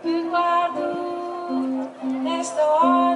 que guardo nesta hora.